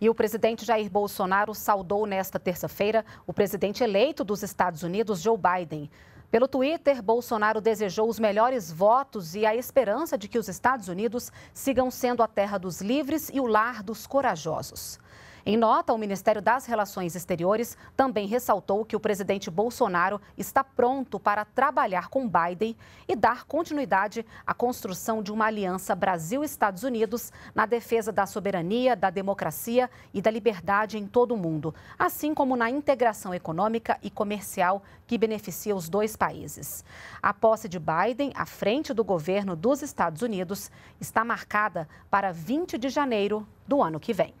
E o presidente Jair Bolsonaro saudou nesta terça-feira o presidente eleito dos Estados Unidos, Joe Biden. Pelo Twitter, Bolsonaro desejou os melhores votos e a esperança de que os Estados Unidos sigam sendo a terra dos livres e o lar dos corajosos. Em nota, o Ministério das Relações Exteriores também ressaltou que o presidente Bolsonaro está pronto para trabalhar com Biden e dar continuidade à construção de uma aliança Brasil-Estados Unidos na defesa da soberania, da democracia e da liberdade em todo o mundo, assim como na integração econômica e comercial que beneficia os dois países. A posse de Biden à frente do governo dos Estados Unidos está marcada para 20 de janeiro do ano que vem.